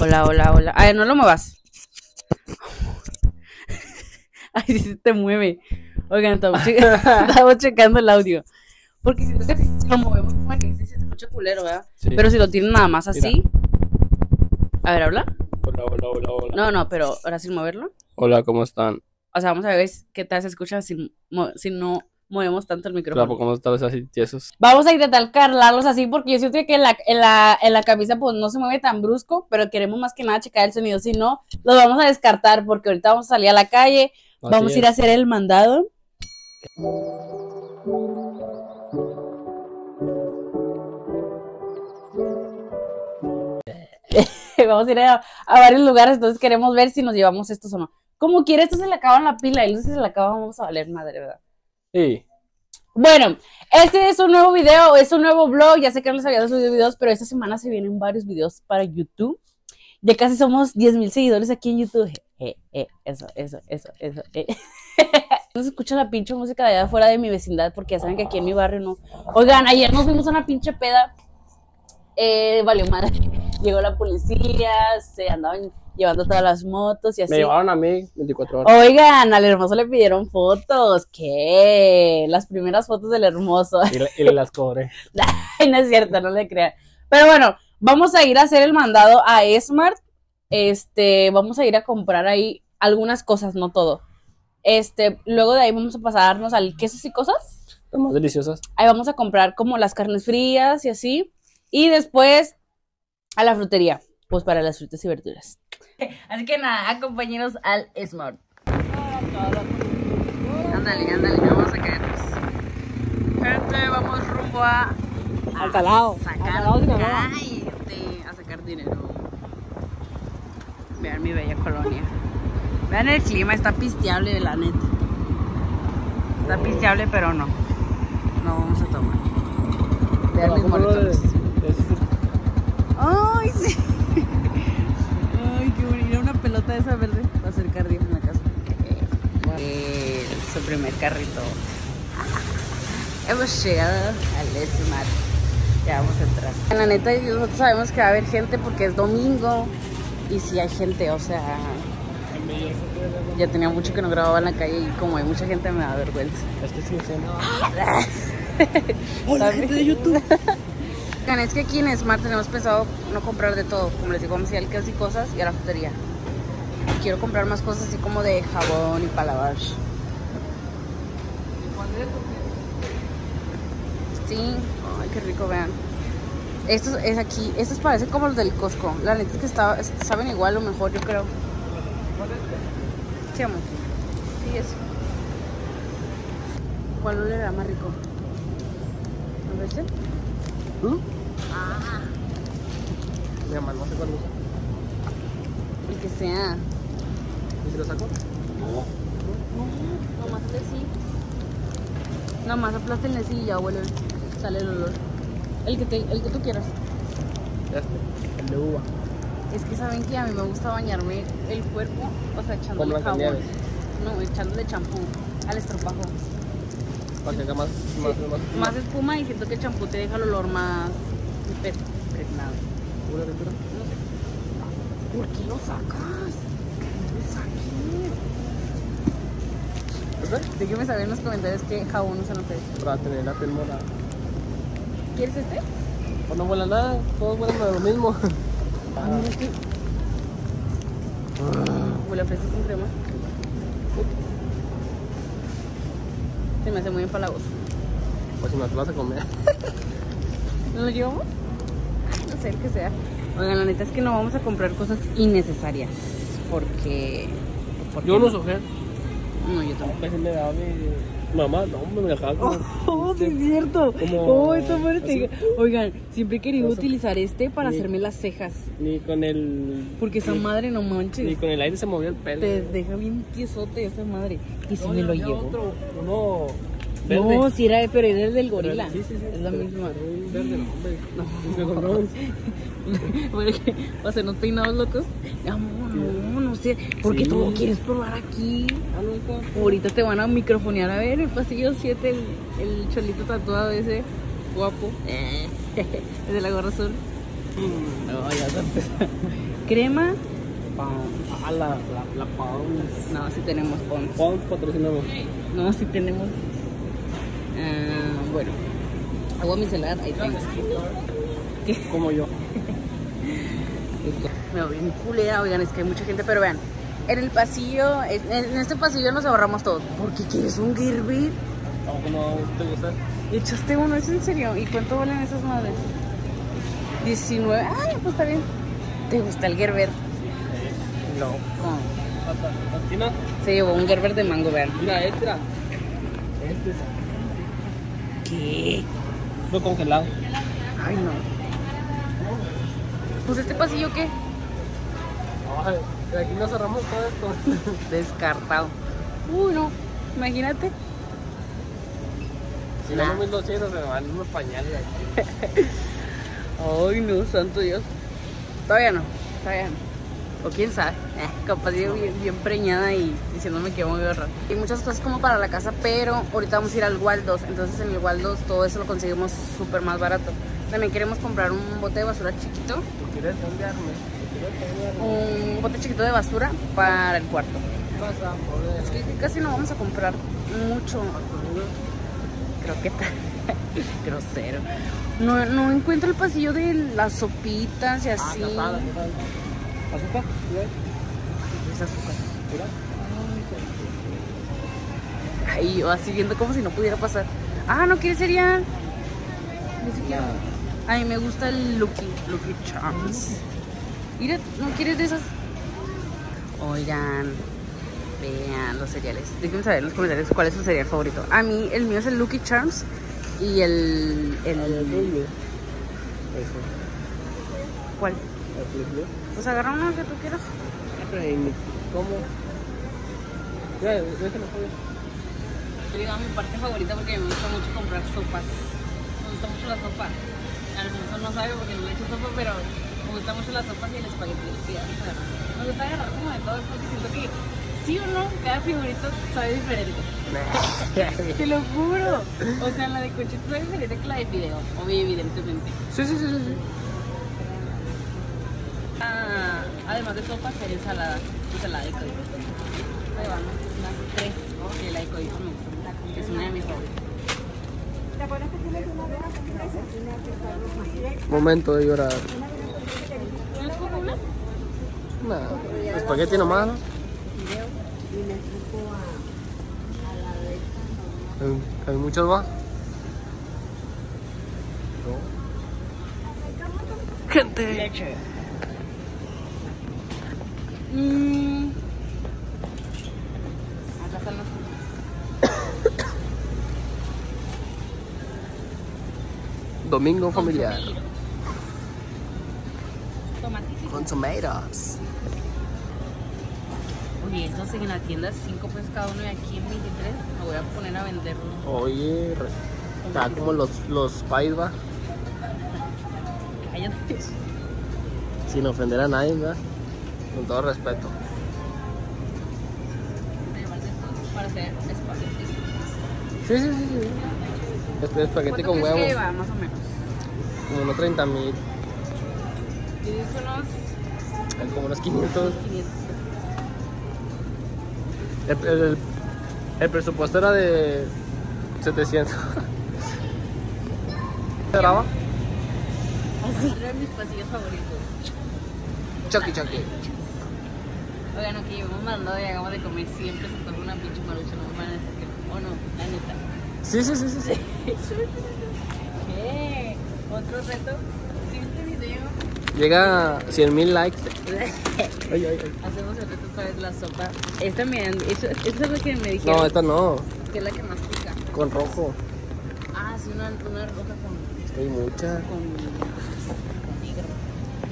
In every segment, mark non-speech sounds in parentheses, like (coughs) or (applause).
Hola, hola, hola. Ay, no lo muevas. (laughs) Ay, sí se te mueve. Oigan, estamos, che- (laughs) estamos checando el audio. Porque siento que si lo movemos como que sí se escucha culero, ¿verdad? Sí. Pero si lo tienen nada más así. A ver, habla. Hola, hola, hola, hola. No, no, pero ahora sin moverlo. Hola, ¿cómo están? O sea, vamos a ver qué tal se escucha sin, mo- si no movemos tanto el micrófono. Claro, ¿cómo estás así tiesos? Vamos a intentar carlarlos así porque yo siento que en la, en la, en la camisa pues no se mueve tan brusco, pero queremos más que nada checar el sonido. Si no, los vamos a descartar porque ahorita vamos a salir a la calle, vamos a ir a hacer el mandado. (laughs) vamos a ir a, a varios lugares, entonces queremos ver si nos llevamos estos o no. Como quiera, esto se le acaba la pila y si se le acaba vamos a valer madre, ¿verdad? Sí. Bueno, este es un nuevo video, es un nuevo vlog. Ya sé que no les había subido videos, pero esta semana se vienen varios videos para YouTube. Ya casi somos 10 mil seguidores aquí en YouTube. Eh, eh, eso, eso, eso, eso. Eh. (laughs) No se escucha la pinche música de allá afuera de mi vecindad porque ya saben que aquí en mi barrio no. Oigan, ayer nos fuimos a una pinche peda. Eh, valió madre. Llegó la policía, se andaban llevando todas las motos y así. Me llevaron a mí 24 horas. Oigan, al hermoso le pidieron fotos. ¿Qué? Las primeras fotos del hermoso. Y, le- y le las cobré. (laughs) Ay, no es cierto, no le crean. Pero bueno, vamos a ir a hacer el mandado a Smart. Este, vamos a ir a comprar ahí algunas cosas, no todo. Este, luego de ahí vamos a pasarnos al quesos y cosas. Más deliciosas. Ahí vamos a comprar como las carnes frías y así. Y después a la frutería, pues para las frutas y verduras. Así que nada, acompáñenos al Smart. Ándale, ándale, vamos a caernos. Gente, vamos rumbo a Al calado. sacar, cállate, a sacar dinero. Vean mi bella colonia. Vean el clima, está pisteable, la neta. Está pisteable, pero no. No vamos a tomar. Vean mis monitores. Ay, sí. Ay, qué bonita. Una pelota de esa verde. Va a hacer cardio en la casa. Eh, su primer carrito. Hemos llegado al Smart. Ya vamos a entrar. La neta, nosotros sabemos que va a haber gente porque es domingo. Y si hay gente, o sea. Ya tenía mucho que no grababa en la calle y como hay mucha gente me da vergüenza. Es que sí, sí, no. (laughs) Hola, gente de YouTube. (laughs) es que aquí en Smart tenemos pensado no comprar de todo. Como les digo, vamos a ir al y cosas y a la frutería. Quiero comprar más cosas así como de jabón y para lavar. Sí, ay, qué rico, vean. Estos es aquí, estos parecen como los del Costco. La neta es que está- es- saben igual o mejor, yo creo. Sí, amor. Sí, eso. ¿Cuál olera más rico? ¿A? Ah, Mi mamá no sé cuál usa. el que sea. ¿Y si lo saco? No, nomás el sí. Nomás aplástenle sí y ya huele. Sale el olor. El que, te, el que tú quieras. Este. El de uva. Es que saben que a mí me gusta bañarme el cuerpo, o sea, echándole jabón. No, echándole champú al estropajo. Para que haga más, más, más, Más espuma y siento que el champú te deja el olor más impregnado. ¿Una lectura? No sé. ¿Por qué lo sacas? Lo. ¿Este? Déjenme saber en los comentarios qué jabón usan ustedes. Para tener la piel morada. ¿Quieres este? Pues no huele nada. Todos huelen a lo mismo. Ah, mira este. Huele a fresa con crema. Se me hace muy empalagoso. Pues si no te vas a comer. (laughs) ¿No lo llevamos? No el que sea. Oigan, la neta es que no vamos a comprar cosas innecesarias. Porque. porque Yo no uso gel. No, yo tampoco. A veces me daba mi... Mamá, no, me dejaba como... (laughs) Oh, sí es cierto. Como- Oh. Oigan, siempre he querido utilizar este para hacerme las cejas. Ni con el... Porque esa ni- madre no Ni manches. con el aire se movía el pelo. Te deja bien tiesote esa madre. Y si No, me lo llevo. otro, uno verde. No, si era, pero era el del gorila. Sí, sí, sí. Es la misma. verde, no, hombre. No. (laughs) Porque, o sea, ¿no peinados locos? Amor, no, no sé. Porque Sí. todo quieres probar aquí. Ah. Ahorita te van a microfonear. A ver, el pasillo 7, el, el cholito tatuado ese. Guapo. (laughs) es de la gorra azul. Mm. No, ya se (laughs) crema. Pa- A la, la, la Pons. No, sí tenemos Pons. Pons patrocinamos. No, sí tenemos. Ah, bueno, agua micelar, ahí tengo. Como yo. (laughs) Me voy bien culera, oigan, es que hay mucha gente, pero vean, en el pasillo, en este pasillo nos ahorramos todo. ¿Por qué quieres un Gerber? ¿Cómo que no te gusta? Echaste uno, ¿es en serio? ¿Y cuánto valen esas madres? 19. Ay, pues está bien. ¿Te gusta el Gerber? No. Oh, ¿A ti no? Se llevó un Gerber de mango, vean. Mira, era. Este es ¿Qué? lo congelado. Ay, no. Pues este pasillo, ¿qué? Ay, de aquí nos cerramos todo esto. (laughs) Descartado. Uy, no. Imagínate. Si Nah. no, 1200 se me van unos pañales. (laughs) Ay, no, santo Dios. Todavía no, todavía no. O quién sabe, eh, (laughs) capaz yo bien, bien preñada y diciéndome que voy a ahorrar. Hay muchas cosas como para la casa, pero ahorita vamos a ir al Waldos. Entonces en el Waldos todo eso lo conseguimos súper más barato. También queremos comprar un bote de basura chiquito, ¿Tú quieres cambiarme? ¿Tú quieres cambiarme? un bote chiquito de basura para el cuarto. Es que casi no vamos a comprar mucho. Creo que tal. (laughs) Grosero. No, no encuentro el pasillo de las sopitas y Ah, así. ¿Azúcar? Es azúcar. mira. Ay, yo así viendo como si no pudiera pasar. Ah, no quieres cereal. Yo sí quiero. Ay, me gusta el Lucky, Lucky Charms. Mira, ¿no quieres de esas? Oigan, vean los cereales. Déjenme saber en los comentarios cuál es su cereal favorito. A mí, el mío es el Lucky Charms y el. el. ¿Cuál? Pues agarra uno que tú quieras. ¿Cómo? Ya, déjalo joder. Yo digo mi parte favorita porque me gusta mucho comprar sopas. Me gusta mucho la sopa. A lo mejor no sabe porque no le echo sopa, pero me gusta mucho la sopa y el espagueti. Sí, a mí me. Me gusta agarrar como de todo porque siento que sí o no, cada figurito sabe diferente. (laughs) Te lo juro. O sea, la de cochito sabe diferente que la de fideo, obvio, evidentemente. Sí, sí, sí, sí. Además de sopa, hacer ensalada. Ensalada de codito. Ahí van, tres. Que la de codito me gusta. Es una de mis favoritas. Momento de llorar. ¿No les pongo una? Nah, espagueti nomás, ¿no? ¿Hay, hay muchos más? Gente. Mmm. Acá están los. (coughs) Domingo familiar. Con tomatoes. Oye, estos en la tienda 5 pesos cada uno y aquí en 23 me voy a poner a venderlo. Oye, está como los, los pais, va. (laughs) Cállate. Sin ofender a nadie, ¿verdad? Con todo respeto. Para hacer espagueti. Sí, sí, sí. sí. Este espagueti ¿Cuánto con crees que huevo. lleva, más o menos? Como unos 30 mil. Unos Como unos 500. 500. El, el- el presupuesto era de 700. ¿Se graba? Así mis pasillos favoritos. Chucky, Chucky. Oigan, aunque llevamos mandado y hagamos de comer siempre se toma una pinche marucha, no me van a decir que no. No, la neta. Sí, sí, sí, sí. sí. (laughs) ¿Qué? ¿Otro reto? Si este video Llega a 100 mil likes. (laughs) Ay, ay, ay. hacemos el reto otra vez la sopa. Esta me han eso, es lo que me dijeron No, esta no. que es la que más pica. Con rojo. Ah, sí, una, una roja con, Hay mucha. con, con negro.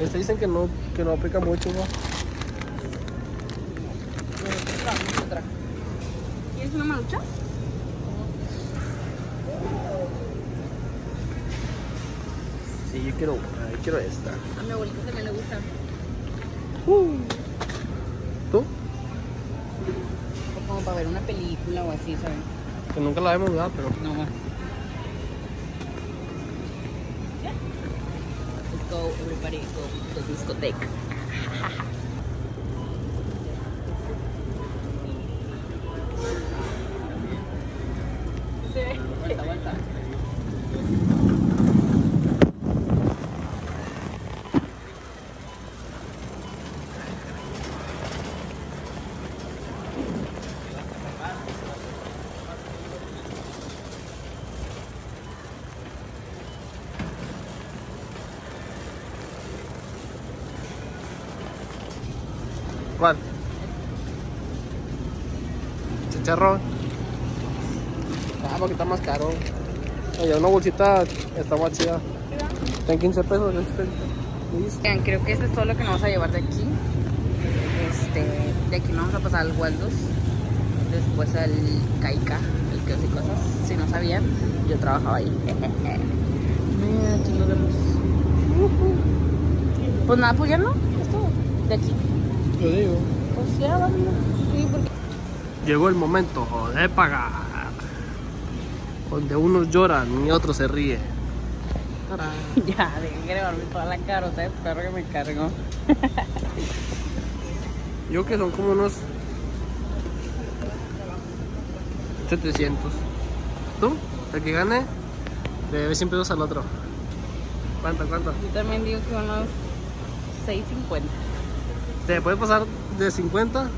Este dicen que no, que no aplica mucho, ¿no? Nosotros probamos otra. ¿Quieres una marucha? Sí, yo quiero una, yo quiero esta. A mi abuelita también le gusta. ¿Tú? O como para ver una película o así, ¿saben? Que nunca la hemos dado, pero. No más. Let's go, everybody, go to the discotheque. (laughs) ¿Cuál? Chicharrón. Ah, porque está más caro. Oye, una bolsita está más chida. Está en 15 pesos. ¿no? Listo. Vean, creo que esto es todo lo que nos vamos a llevar de aquí. Este, de aquí nos vamos a pasar al Waldos, después al Caica, el que hace cosas. Si no sabían, yo trabajaba ahí. Mira, aquí nos vemos. Pues nada, pues ya no, es todo. De aquí. Yo digo. Pues ya, vámonos. Sí, porque Llegó el momento de pagar. Donde unos lloran y otros se ríen. (laughs) Ya, dejen que grabarme toda la carota de perro que me cargo. (laughs) Yo que son como unos 700. ¿Tú? El que gane, le debe 100 pesos al otro. ¿Cuánto, cuánto? Yo también digo que unos 6.50. Te puede pasar de 50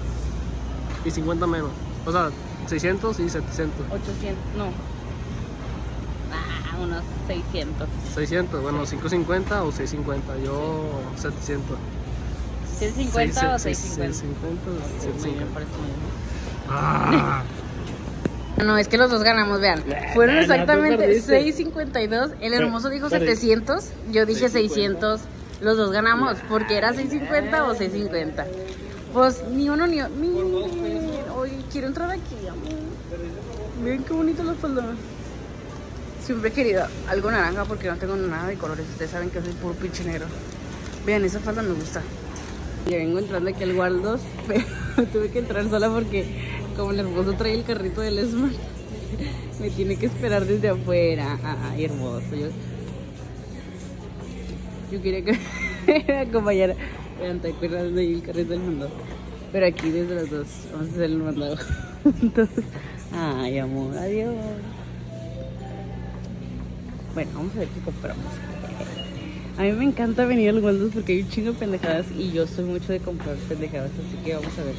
y 50 menos. O sea, 600 y 700. 800, no. Ah, unos 600. 600, bueno, 550 o 650. Yo 700. 650 o 650. 650 o 750. Me parece muy bien. Ah, (laughs) No, es que los dos ganamos, vean. Fueron exactamente perdiste. 6.52. El hermoso dijo perdí. 700. Yo dije 6.50. 600. Los dos ganamos porque era 6.50 o 6.50. Pues ni uno ni otro. Miren, oye, quiero entrar aquí. Miren qué bonito los pantalones. Siempre he querido algo naranja porque no tengo nada de colores. Ustedes saben que soy puro pinche negro. Vean, esa falda me gusta. Ya vengo entrando aquí al Waldos, (laughs) pero tuve que entrar sola porque como el hermoso trae el carrito del Esmar, (laughs) me tiene que esperar desde afuera. Ay, hermoso. Yo, yo quería que (laughs) acompañara. Acuerdas de ahí el carrito del mandado. Pero aquí desde los dos vamos a hacer el mandado juntos. (laughs) Ay, amor, adiós. Bueno, vamos a ver qué compramos. A mí me encanta venir al Waldos porque hay un chingo de pendejadas y yo soy mucho de comprar pendejadas, así que vamos a ver.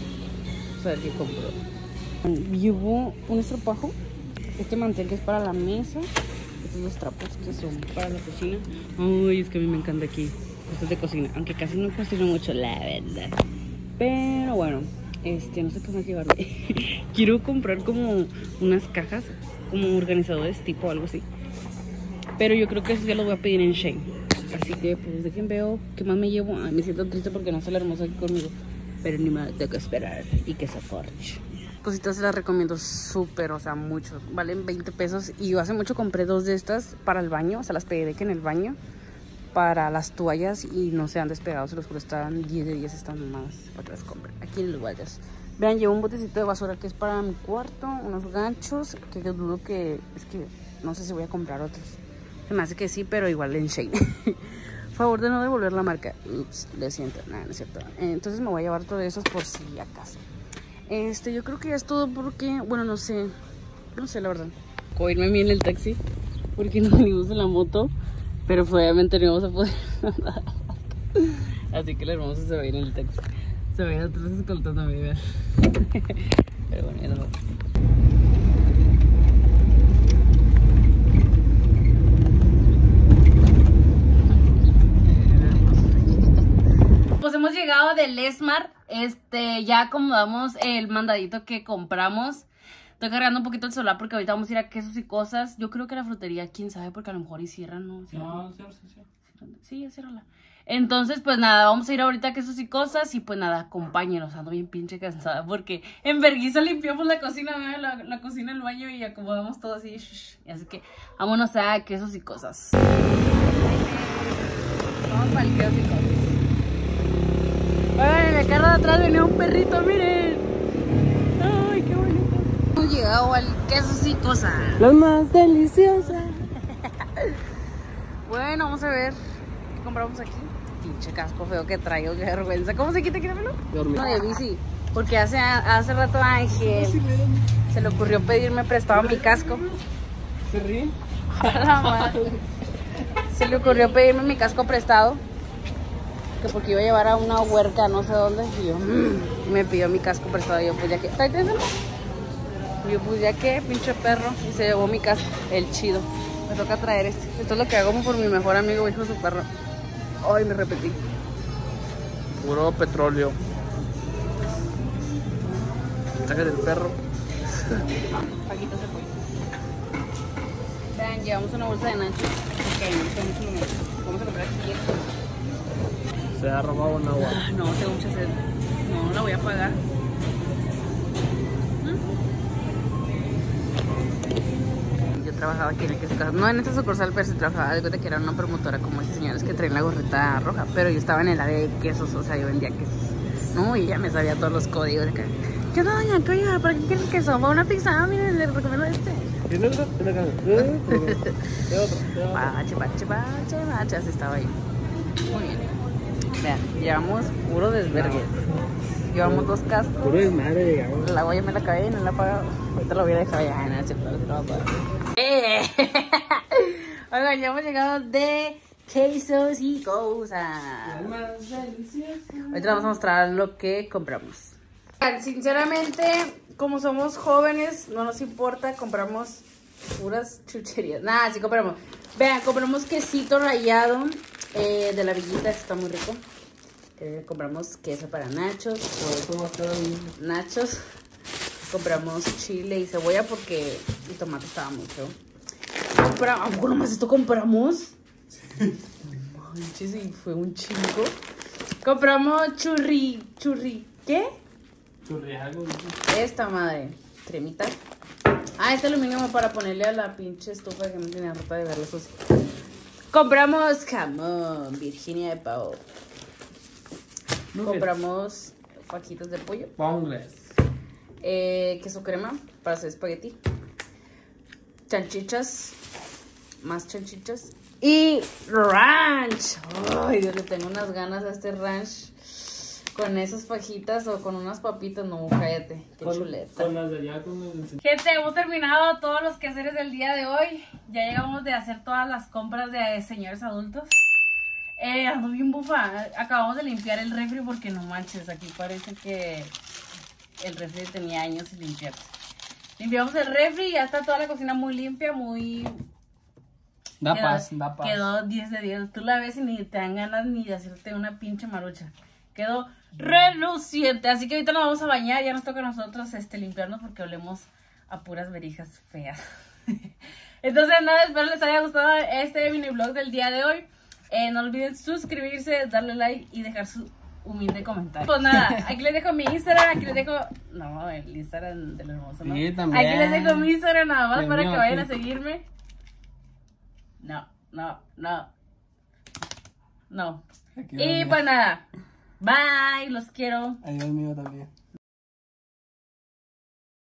Vamos a ver qué compro. Llevo un estropajo, este mantel que es para la mesa, estos trapos que son para la cocina. Uy, es que a mí me encanta aquí, es de cocina, aunque casi no cocino mucho, la verdad. Pero bueno, este, no sé qué más llevarme. (laughs) Quiero comprar como unas cajas, como organizadores tipo algo así. Pero yo creo que eso ya lo voy a pedir en Shane. Así que pues dejen veo qué más me llevo. Ay, me siento triste porque no está la hermosa aquí conmigo. Pero ni más, tengo que esperar y que se aporche. Cositas las recomiendo súper, o sea, mucho. Valen 20 pesos. Y yo hace mucho compré dos de estas para el baño. O sea, las pedí de que en el baño. Para las toallas y no se han despegado. Se los juro, estaban 10 de 10, están más para las compre. Aquí en los guayas. Vean, llevo un botecito de basura que es para mi cuarto. Unos ganchos que yo dudo que... Es que no sé si voy a comprar otros. Se me hace que sí, pero igual en Shane. (laughs) Favor de no devolver la marca. Ups, le siento. Nada, no es cierto. Entonces me voy a llevar todo eso por si acaso. Este, yo creo que ya es todo porque, bueno, no sé. No sé, la verdad. O irme a mí en el taxi. Porque nos venimos en la moto. Pero obviamente no vamos a poder andar. Así que el hermoso se va a ir en el taxi. Se va a ir atrás escoltándome, vean. Pero bueno, ya nos vamos. Pues hemos llegado del Esmar. Este, ya acomodamos el mandadito que compramos. Estoy cargando un poquito el celular porque ahorita vamos a ir a quesos y cosas. Yo creo que la frutería, quién sabe, porque a lo mejor y cierran, ¿no? Cierran. Sí, ya ciérrala. Entonces, pues nada, vamos a ir ahorita a quesos y cosas. Y pues nada, acompáñenos. Ando bien pinche cansada porque en Berguisa limpiamos la cocina, ¿no? la, la cocina, el baño y acomodamos todo así. Así que vámonos a quesos y cosas. Vamos para el quesos y cosas. Oigan, en el carro de atrás venía un perrito, miren. Ay, qué bonito. Hemos llegado al quesos y cosas. Las más deliciosas. (laughs) Bueno, vamos a ver qué compramos aquí. pinche casco feo que traigo, qué vergüenza. ¿Cómo se quita? Quítamelo. No, de bici. Porque hace, hace rato a Ángel se le ocurrió pedirme prestado mi casco. ¿Se (laughs) la madre. Se le ocurrió pedirme mi casco prestado. Que porque iba a llevar a una huerca, no sé dónde. Y yo, mm, me pidió mi casco prestado. Y yo, pues ya que. Yo, pues ya que, pinche perro. Y se llevó mi casco, el chido. Me toca traer este. Esto es lo que hago por mi mejor amigo, hijo de su perro. Ay, me repetí. Puro petróleo. Traje del perro. Paquito se fue. Vean, llevamos una bolsa de nachos. Ok. Vamos a comprar aquí esto. Se ha robado un agua. Ah, No, tengo mucha sed. No, no la voy a pagar. ¿Mm? Yo trabajaba aquí en el queso Casa- No en esta sucursal, pero sí trabajaba de cuenta que era una promotora como esas señoras que traen la gorrita roja. Pero yo estaba en el área de quesos, o sea, yo vendía quesos. No, y ella me sabía todos los códigos de acá. ¿Qué onda, doña? ¿Qué oiga? ¿Para qué quiere el queso? ¿Para una pizza? Ah, miren, le recomiendo este. ¿Tiene otro? ¿Tiene? (laughs) ¿Eh? ¿Qué otro? ¿Qué otro? Pache, pache, pache, pache, así estaba ahí. Muy bien. Vean, llevamos puro desvergue. Llevamos dos cascos. Puro desmadre, digamos. La olla me la acabé y no la he pagado. Ahorita lo hubiera dejado ya en el celular. no lo voy a pagar. (laughs) ¡Eh! (laughs) Oigan, ya hemos llegado de quesos y cosas. Ahorita vamos a mostrar lo que compramos. Sinceramente, como somos jóvenes, no nos importa, compramos puras chucherías. Nada, sí compramos. Vean, compramos quesito rallado eh, de la villita, está muy rico. Eh, compramos queso para nachos, nachos. Compramos chile y cebolla porque el tomate estaba mucho. Compramos, ¿a poco nomás esto compramos? Manches, y fue un chingo. Compramos churri, churri, ¿qué? Churriago. Esta madre, cremita. Ah, este aluminio para ponerle a la pinche estufa que no tenía ropa de verlo sucio. Compramos jamón, Virginia de pavo. Compramos fajitas de pollo. Bongles. eh, queso crema para hacer espagueti. Chanchichas. Más chanchichas. Y ranch. Ay, Dios, le tengo unas ganas a este ranch. Con esas fajitas o con unas papitas. No, cállate. Qué chuleta. Con las de allá, con el... Gente, hemos terminado todos los quehaceres del día de hoy. Ya llegamos de hacer todas las compras de señores adultos. Eh, ando bien bufa. Acabamos de limpiar el refri porque no manches, aquí parece que el refri tenía años sin limpiar. Limpiamos el refri y ya está toda la cocina muy limpia, muy... Da quedó- paz, da paz. Quedó 10 de 10. Tú la ves y ni te dan ganas ni de hacerte una pinche marucha. Quedó reluciente. Así que ahorita nos vamos a bañar. Ya nos toca a nosotros este, limpiarnos porque olemos a puras verijas feas. (laughs) Entonces, nada, espero les haya gustado este mini vlog del día de hoy. Eh, no olviden suscribirse, darle like y dejar su humilde comentario. Pues nada, aquí les dejo mi Instagram, aquí les dejo. No, el Instagram del hermoso, ¿no? Sí, también. Aquí les dejo mi Instagram nada más para que vayan a seguirme. No, no, no. No. Aquí Y pues nada. Bye, los quiero. El mío también.